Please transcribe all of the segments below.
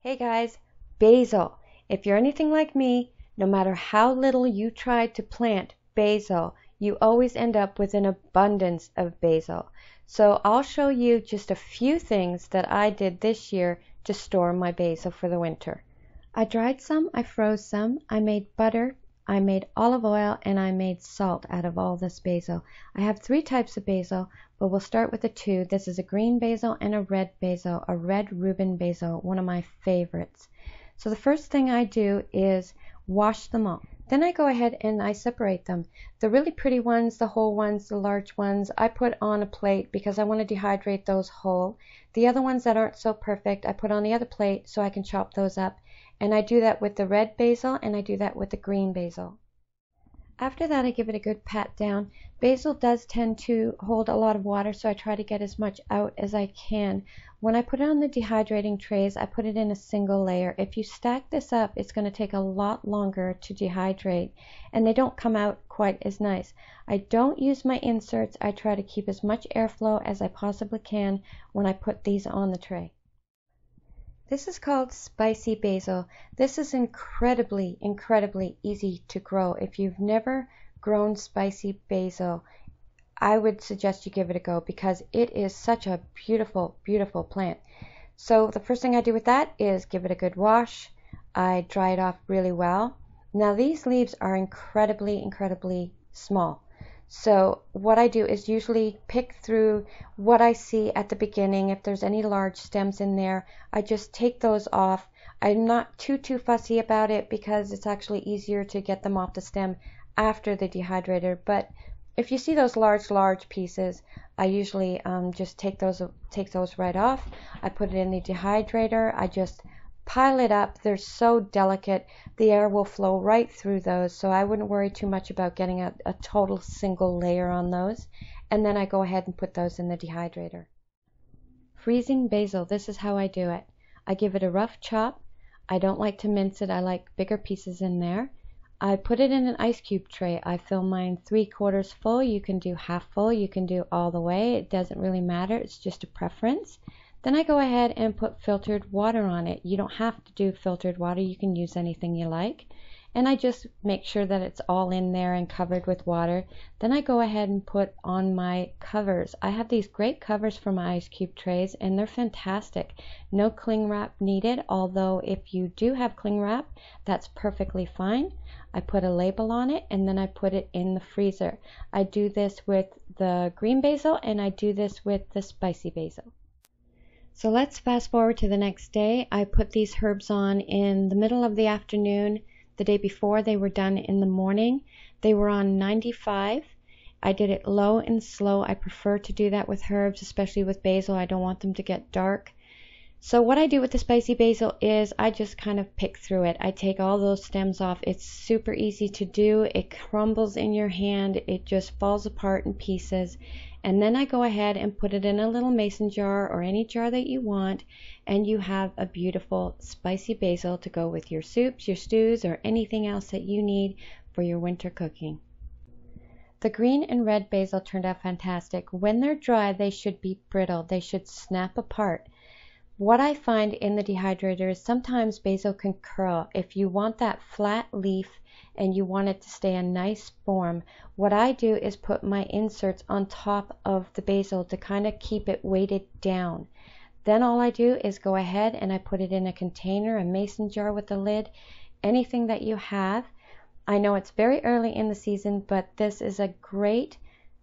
Hey guys, basil. If you're anything like me, no matter how little you try to plant basil, you always end up with an abundance of basil. So I'll show you just a few things that I did this year to store my basil for the winter. I dried some, I froze some, I made butter, I made olive oil, and I made salt out of all this basil. I have three types of basil, but we'll start with the two. This is a green basil and a red basil, a red Rubin basil, one of my favorites. So the first thing I do is wash them all. Then I go ahead and I separate them. The really pretty ones, the whole ones, the large ones, I put on a plate because I want to dehydrate those whole. The other ones that aren't so perfect, I put on the other plate so I can chop those up and I do that with the red basil and I do that with the green basil. After that I give it a good pat down. Basil does tend to hold a lot of water so I try to get as much out as I can. When I put it on the dehydrating trays I put it in a single layer. If you stack this up it's going to take a lot longer to dehydrate and they don't come out quite as nice. I don't use my inserts. I try to keep as much airflow as I possibly can when I put these on the tray. This is called spicy basil. This is incredibly, incredibly easy to grow. If you've never grown spicy basil, I would suggest you give it a go because it is such a beautiful, beautiful plant. So the first thing I do with that is give it a good wash. I dry it off really well. Now these leaves are incredibly, incredibly small. So what I do is usually pick through what I see at the beginning. If there's any large stems in there, I just take those off. I'm not too, too fussy about it because it's actually easier to get them off the stem after the dehydrator. But if you see those large, large pieces, I usually um, just take those, take those right off. I put it in the dehydrator. I just pile it up. They're so delicate. The air will flow right through those, so I wouldn't worry too much about getting a, a total single layer on those. And then I go ahead and put those in the dehydrator. Freezing basil, this is how I do it. I give it a rough chop. I don't like to mince it. I like bigger pieces in there. I put it in an ice cube tray. I fill mine three quarters full. You can do half full. You can do all the way. It doesn't really matter. It's just a preference. Then I go ahead and put filtered water on it. You don't have to do filtered water. You can use anything you like. And I just make sure that it's all in there and covered with water. Then I go ahead and put on my covers. I have these great covers for my ice cube trays and they're fantastic. No cling wrap needed, although if you do have cling wrap, that's perfectly fine. I put a label on it and then I put it in the freezer. I do this with the green basil and I do this with the spicy basil. So let's fast forward to the next day. I put these herbs on in the middle of the afternoon. The day before they were done in the morning. They were on 95. I did it low and slow. I prefer to do that with herbs, especially with basil. I don't want them to get dark. So what I do with the spicy basil is I just kind of pick through it. I take all those stems off. It's super easy to do. It crumbles in your hand. It just falls apart in pieces and then I go ahead and put it in a little mason jar or any jar that you want and you have a beautiful spicy basil to go with your soups, your stews, or anything else that you need for your winter cooking. The green and red basil turned out fantastic. When they're dry, they should be brittle. They should snap apart. What I find in the dehydrator is sometimes basil can curl. If you want that flat leaf and you want it to stay a nice form, what I do is put my inserts on top of the basil to kind of keep it weighted down. Then all I do is go ahead and I put it in a container, a mason jar with a lid, anything that you have. I know it's very early in the season, but this is a great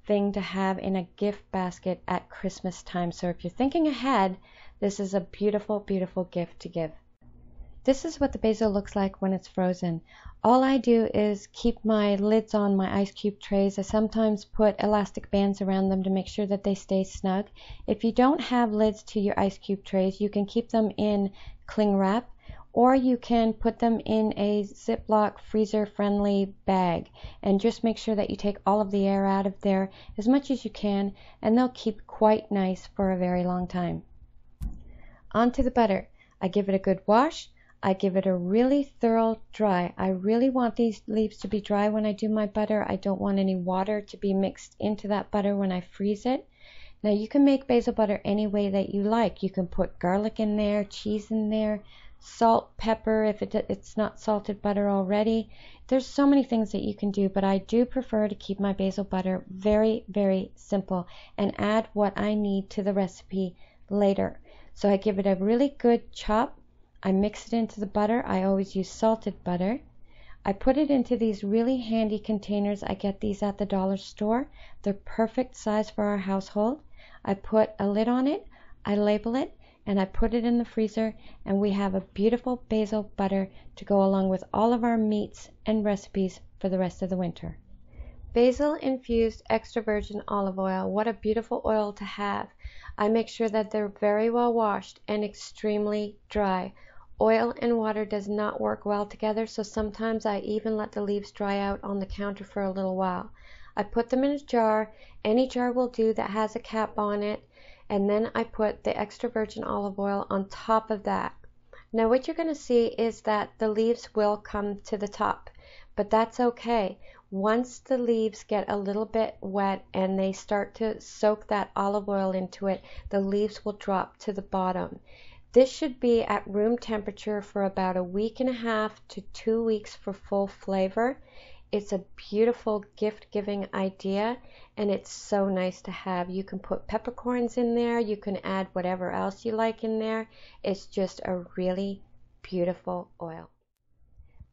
thing to have in a gift basket at Christmas time. So if you're thinking ahead, this is a beautiful, beautiful gift to give. This is what the basil looks like when it's frozen. All I do is keep my lids on my ice cube trays. I sometimes put elastic bands around them to make sure that they stay snug. If you don't have lids to your ice cube trays, you can keep them in cling wrap or you can put them in a Ziploc freezer friendly bag and just make sure that you take all of the air out of there as much as you can and they'll keep quite nice for a very long time. On to the butter. I give it a good wash. I give it a really thorough dry. I really want these leaves to be dry when I do my butter. I don't want any water to be mixed into that butter when I freeze it. Now you can make basil butter any way that you like. You can put garlic in there, cheese in there, salt, pepper if it, it's not salted butter already. There's so many things that you can do, but I do prefer to keep my basil butter very, very simple and add what I need to the recipe later. So I give it a really good chop. I mix it into the butter. I always use salted butter. I put it into these really handy containers. I get these at the dollar store. They're perfect size for our household. I put a lid on it. I label it and I put it in the freezer and we have a beautiful basil butter to go along with all of our meats and recipes for the rest of the winter. Basil infused extra virgin olive oil. What a beautiful oil to have. I make sure that they're very well washed and extremely dry. Oil and water does not work well together, so sometimes I even let the leaves dry out on the counter for a little while. I put them in a jar. Any jar will do that has a cap on it and then I put the extra virgin olive oil on top of that. Now what you're going to see is that the leaves will come to the top, but that's okay. Once the leaves get a little bit wet and they start to soak that olive oil into it, the leaves will drop to the bottom. This should be at room temperature for about a week and a half to two weeks for full flavor. It's a beautiful gift giving idea and it's so nice to have. You can put peppercorns in there, you can add whatever else you like in there. It's just a really beautiful oil.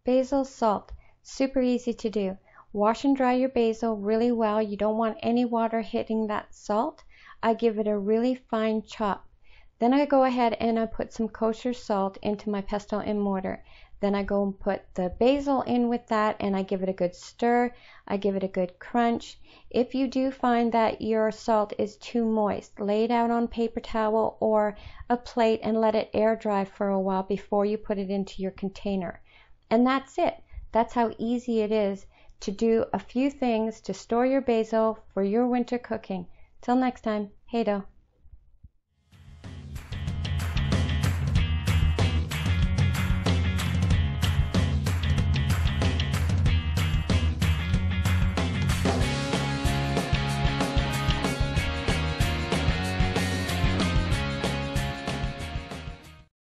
Basil salt, super easy to do. Wash and dry your basil really well. You don't want any water hitting that salt. I give it a really fine chop. Then I go ahead and I put some kosher salt into my pestle and mortar. Then I go and put the basil in with that and I give it a good stir. I give it a good crunch. If you do find that your salt is too moist, lay it out on paper towel or a plate and let it air dry for a while before you put it into your container. And that's it. That's how easy it is to do a few things to store your basil for your winter cooking. Till next time, hey